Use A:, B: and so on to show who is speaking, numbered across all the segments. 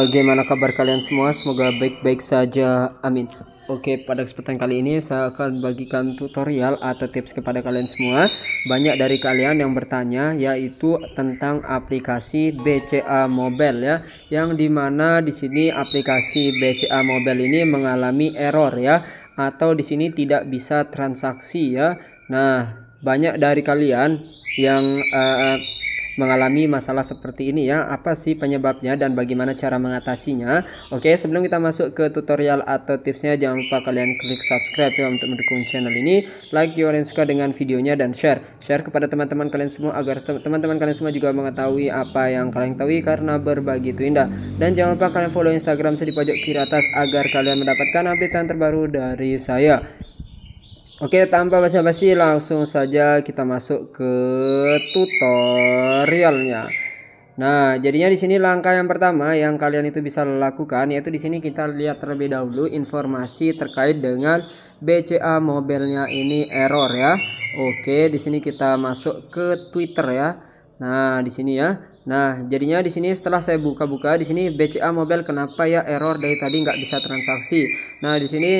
A: Bagaimana kabar kalian semua? Semoga baik-baik saja. Amin. Oke, pada kesempatan kali ini saya akan bagikan tutorial atau tips kepada kalian semua. Banyak dari kalian yang bertanya yaitu tentang aplikasi BCA Mobile ya, yang di mana di sini aplikasi BCA Mobile ini mengalami error ya, atau di sini tidak bisa transaksi ya. Nah, banyak dari kalian yang uh, mengalami masalah seperti ini ya. Apa sih penyebabnya dan bagaimana cara mengatasinya? Oke sebelum kita masuk ke tutorial atau tipsnya jangan lupa kalian klik subscribe ya untuk mendukung channel ini. Like jika kalian suka dengan videonya dan share. Share kepada teman-teman kalian semua agar teman-teman kalian semua juga mengetahui apa yang kalian tahu karena berbagi itu indah. Dan jangan lupa kalian follow instagram saya di pojok kiri atas agar kalian mendapatkan update terbaru dari saya Oke, tanpa basa-basi langsung saja kita masuk ke tutorialnya. Nah, jadinya di sini langkah yang pertama yang kalian itu bisa lakukan yaitu di sini kita lihat terlebih dahulu informasi terkait dengan BCA mobilnya ini error ya. Oke, di sini kita masuk ke Twitter ya. Nah, di sini ya. Nah, jadinya di sini setelah saya buka-buka di sini BCA mobile kenapa ya error dari tadi nggak bisa transaksi. Nah, di sini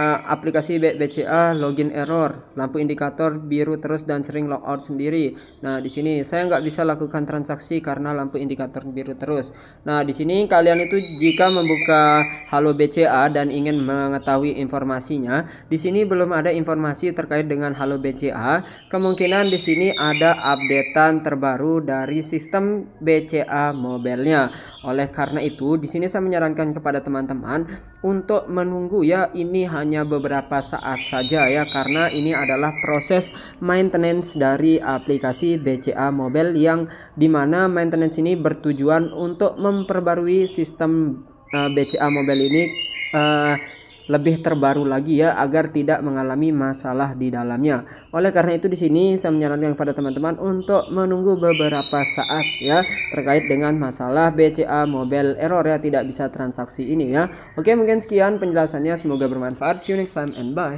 A: uh, aplikasi BCA login error, lampu indikator biru terus dan sering logout sendiri. Nah, di sini saya nggak bisa lakukan transaksi karena lampu indikator biru terus. Nah, di sini kalian itu jika membuka Halo BCA dan ingin mengetahui informasinya, di sini belum ada informasi terkait dengan Halo BCA. Kemungkinan di sini ada updatean terbaru dari sistem BCA mobilenya. Oleh karena itu, di sini saya menyarankan kepada teman-teman untuk menunggu ya ini hanya beberapa saat saja ya karena ini adalah proses maintenance dari aplikasi BCA Mobile yang di mana maintenance ini bertujuan untuk memperbarui sistem uh, eh, BCA Mobile ini uh, lebih terbaru lagi ya agar tidak mengalami masalah di dalamnya. Oleh karena itu di sini saya menyarankan kepada teman-teman untuk menunggu beberapa saat ya terkait dengan masalah BCA mobile error ya tidak bisa transaksi ini ya. Oke, mungkin sekian penjelasannya semoga bermanfaat. See you next time and bye.